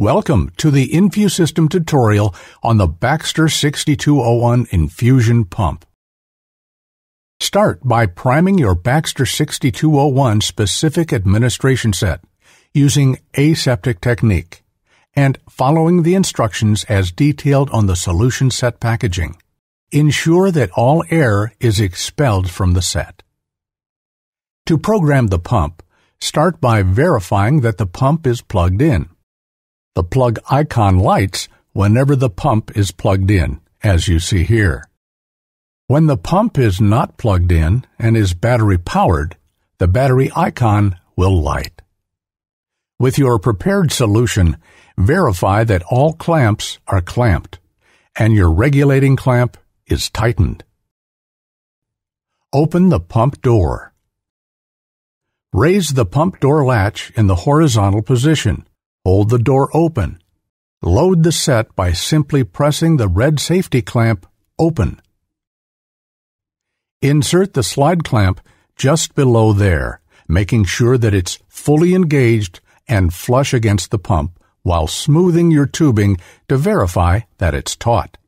Welcome to the InfuSystem tutorial on the Baxter 6201 infusion pump. Start by priming your Baxter 6201 specific administration set using aseptic technique and following the instructions as detailed on the solution set packaging. Ensure that all air is expelled from the set. To program the pump, start by verifying that the pump is plugged in. The plug icon lights whenever the pump is plugged in, as you see here. When the pump is not plugged in and is battery powered, the battery icon will light. With your prepared solution, verify that all clamps are clamped and your regulating clamp is tightened. Open the pump door. Raise the pump door latch in the horizontal position Hold the door open. Load the set by simply pressing the red safety clamp open. Insert the slide clamp just below there, making sure that it's fully engaged and flush against the pump while smoothing your tubing to verify that it's taut.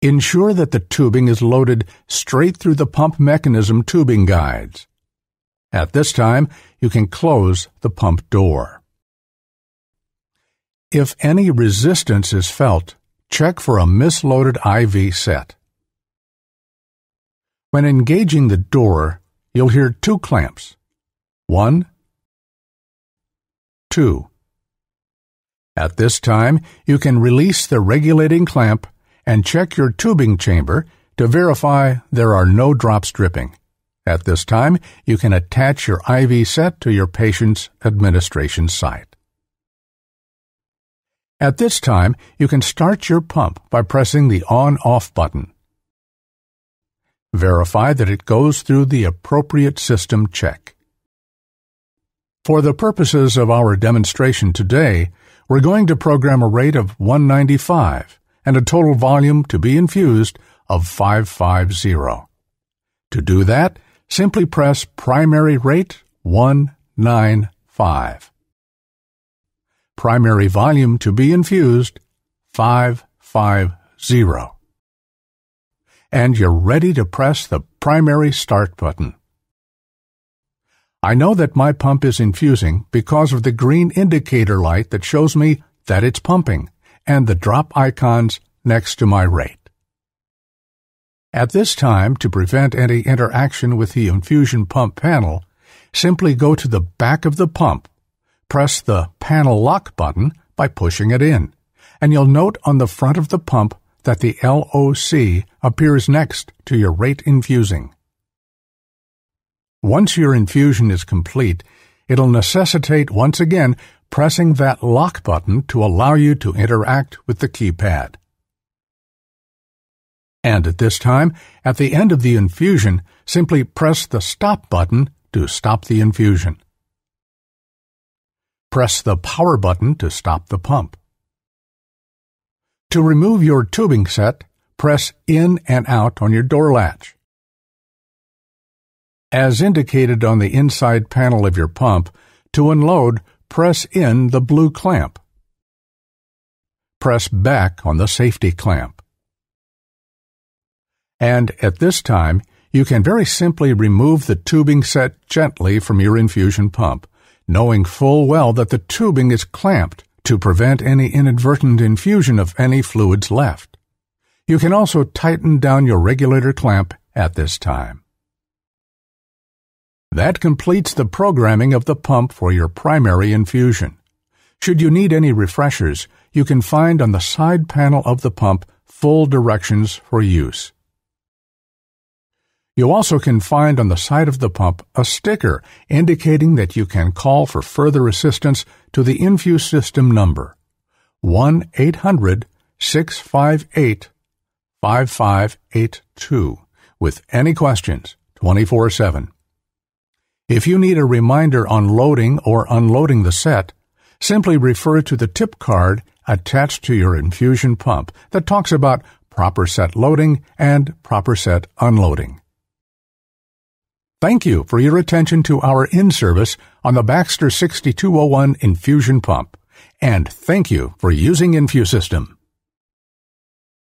Ensure that the tubing is loaded straight through the pump mechanism tubing guides. At this time, you can close the pump door. If any resistance is felt, check for a misloaded IV set. When engaging the door, you'll hear two clamps. One, two. At this time, you can release the regulating clamp and check your tubing chamber to verify there are no drops dripping. At this time, you can attach your IV set to your patient's administration site. At this time, you can start your pump by pressing the on-off button. Verify that it goes through the appropriate system check. For the purposes of our demonstration today, we're going to program a rate of 195 and a total volume to be infused of 550. To do that, simply press primary rate 195. Primary volume to be infused 550. And you're ready to press the primary start button. I know that my pump is infusing because of the green indicator light that shows me that it's pumping and the drop icons next to my rate. At this time, to prevent any interaction with the infusion pump panel, simply go to the back of the pump, press the panel lock button by pushing it in, and you'll note on the front of the pump that the LOC appears next to your rate infusing. Once your infusion is complete, it'll necessitate once again pressing that lock button to allow you to interact with the keypad. And at this time, at the end of the infusion, simply press the stop button to stop the infusion. Press the power button to stop the pump. To remove your tubing set, press in and out on your door latch. As indicated on the inside panel of your pump, to unload, press in the blue clamp. Press back on the safety clamp. And at this time, you can very simply remove the tubing set gently from your infusion pump, knowing full well that the tubing is clamped to prevent any inadvertent infusion of any fluids left. You can also tighten down your regulator clamp at this time. That completes the programming of the pump for your primary infusion. Should you need any refreshers, you can find on the side panel of the pump full directions for use. You also can find on the side of the pump a sticker indicating that you can call for further assistance to the InfuSystem number 1 800 658 5582 with any questions 24 7. If you need a reminder on loading or unloading the set, simply refer to the tip card attached to your infusion pump that talks about proper set loading and proper set unloading. Thank you for your attention to our in-service on the Baxter 6201 infusion pump. And thank you for using InfuSystem.